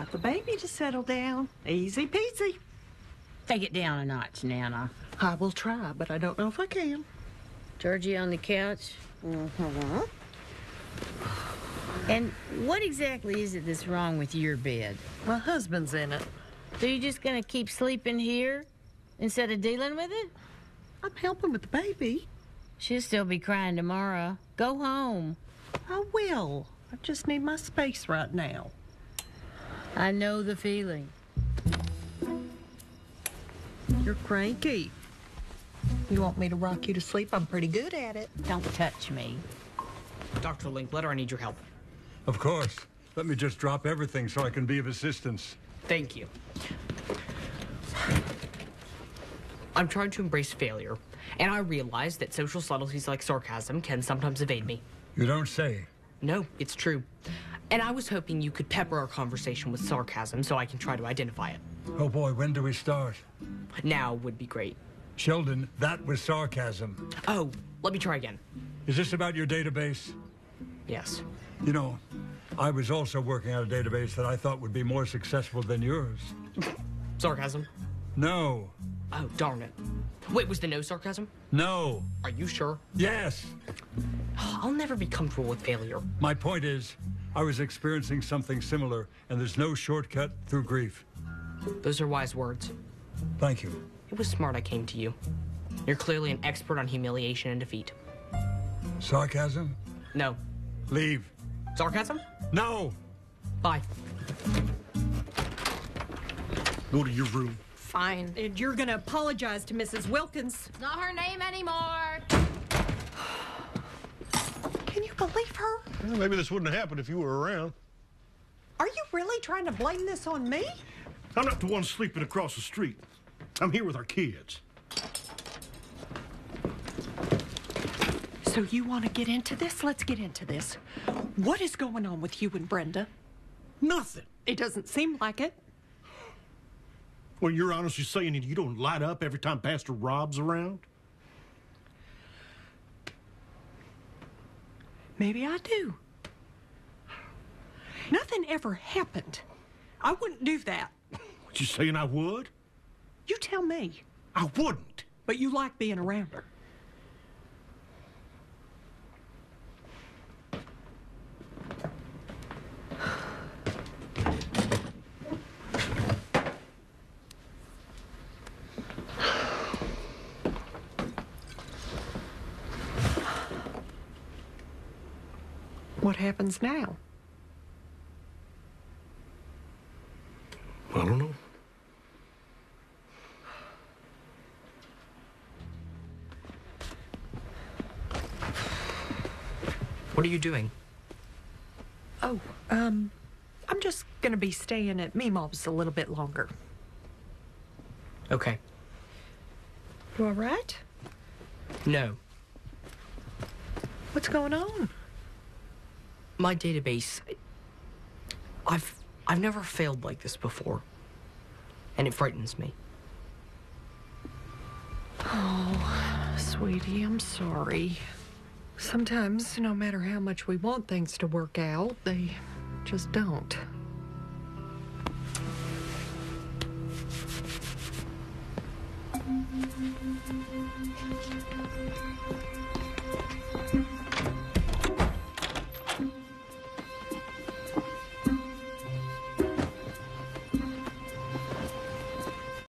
Got the baby to settle down. Easy peasy. Take it down a notch, Nana. I will try, but I don't know if I can. Georgie on the couch. Mm-hmm. And what exactly is it that's wrong with your bed? My husband's in it. So you're just gonna keep sleeping here instead of dealing with it? I'm helping with the baby. She'll still be crying tomorrow. Go home. I will. I just need my space right now. I know the feeling. You're cranky. You want me to rock you to sleep? I'm pretty good at it. Don't touch me. Dr. Linkletter, I need your help. Of course. Let me just drop everything so I can be of assistance. Thank you. I'm trying to embrace failure, and I realize that social subtleties like sarcasm can sometimes evade me. You don't say. No, it's true. And I was hoping you could pepper our conversation with sarcasm so I can try to identify it. Oh boy, when do we start? Now would be great. Sheldon, that was sarcasm. Oh, let me try again. Is this about your database? Yes. You know, I was also working on a database that I thought would be more successful than yours. Sarcasm? No. Oh, darn it. Wait, was the no sarcasm? No. Are you sure? Yes. I'll never be comfortable with failure. My point is, I was experiencing something similar, and there's no shortcut through grief. Those are wise words. Thank you. It was smart I came to you. You're clearly an expert on humiliation and defeat. Sarcasm? No. Leave. Sarcasm? No. Bye. Go to your room. Fine. And you're gonna apologize to Mrs. Wilkins. It's not her name anymore. Can you believe her? Well, maybe this wouldn't have happened if you were around. Are you really trying to blame this on me? I'm not the one sleeping across the street. I'm here with our kids. So you want to get into this? Let's get into this. What is going on with you and Brenda? Nothing. It doesn't seem like it. Well, you're honestly saying that you don't light up every time Pastor Rob's around? Maybe I do. Nothing ever happened. I wouldn't do that. What, you saying I would? You tell me. I wouldn't. But you like being around her. What happens now? I don't know. What are you doing? Oh, um, I'm just gonna be staying at Meemaw's a little bit longer. Okay. You all right? No. What's going on? my database, I've I've never failed like this before, and it frightens me. Oh, sweetie, I'm sorry. Sometimes, no matter how much we want things to work out, they just don't.